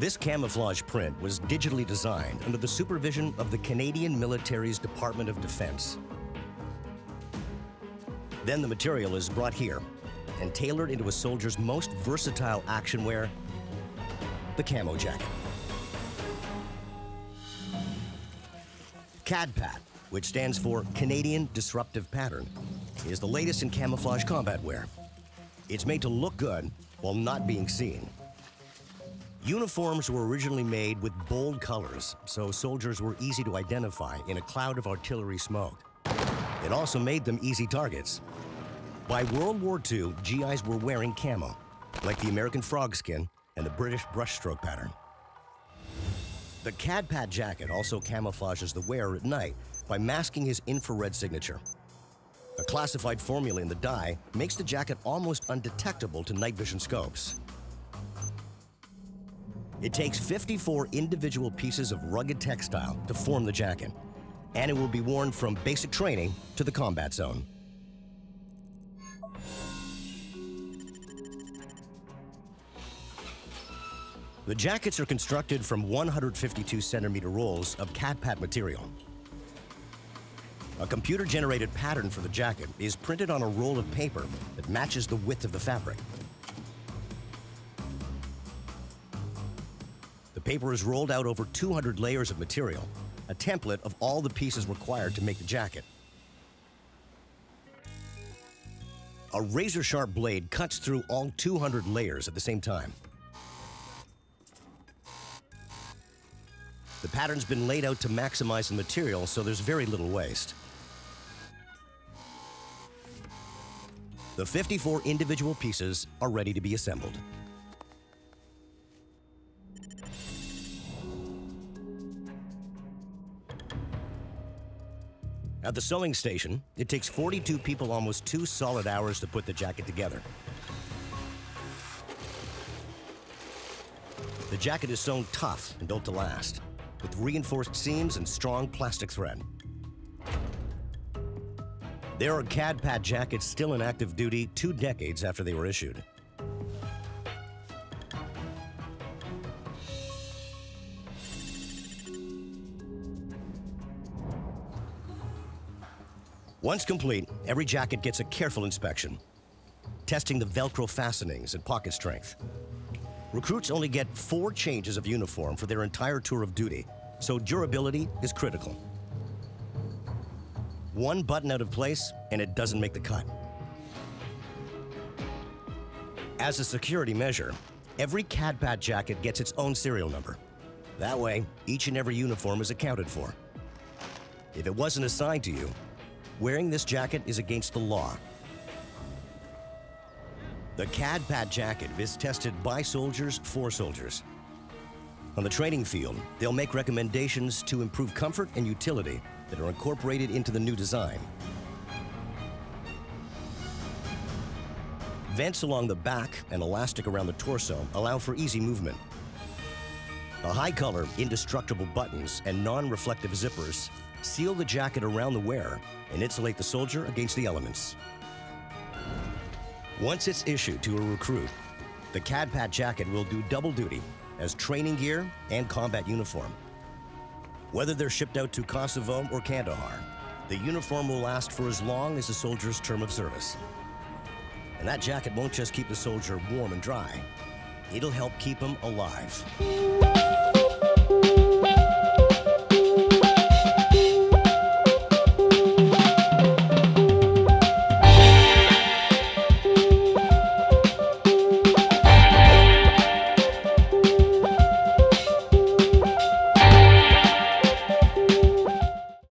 This camouflage print was digitally designed under the supervision of the Canadian military's Department of Defense. Then the material is brought here and tailored into a soldier's most versatile action wear, the camo jacket. CADPAT, which stands for Canadian Disruptive Pattern, is the latest in camouflage combat wear. It's made to look good while not being seen. Uniforms were originally made with bold colors, so soldiers were easy to identify in a cloud of artillery smoke. It also made them easy targets. By World War II, GIs were wearing camo, like the American frog skin and the British brushstroke pattern. The CADPAT jacket also camouflages the wearer at night by masking his infrared signature. A classified formula in the dye makes the jacket almost undetectable to night vision scopes. It takes 54 individual pieces of rugged textile to form the jacket, and it will be worn from basic training to the combat zone. The jackets are constructed from 152 centimeter rolls of CADPAT material. A computer-generated pattern for the jacket is printed on a roll of paper that matches the width of the fabric. Paper is rolled out over 200 layers of material, a template of all the pieces required to make the jacket. A razor-sharp blade cuts through all 200 layers at the same time. The pattern's been laid out to maximize the material, so there's very little waste. The 54 individual pieces are ready to be assembled. At the sewing station, it takes 42 people almost two solid hours to put the jacket together. The jacket is sewn tough and built to last, with reinforced seams and strong plastic thread. There are CADPAT jackets still in active duty two decades after they were issued. Once complete, every jacket gets a careful inspection, testing the Velcro fastenings and pocket strength. Recruits only get four changes of uniform for their entire tour of duty, so durability is critical. One button out of place, and it doesn't make the cut. As a security measure, every CADPAT jacket gets its own serial number. That way, each and every uniform is accounted for. If it wasn't assigned to you, wearing this jacket is against the law. The CADPAT jacket is tested by soldiers for soldiers. On the training field, they'll make recommendations to improve comfort and utility that are incorporated into the new design. Vents along the back and elastic around the torso allow for easy movement. The high-color, indestructible buttons and non-reflective zippers seal the jacket around the wearer and insulate the soldier against the elements. Once it's issued to a recruit, the CADPAT jacket will do double duty as training gear and combat uniform. Whether they're shipped out to Kosovo or Kandahar, the uniform will last for as long as the soldier's term of service. And that jacket won't just keep the soldier warm and dry, it'll help keep him alive.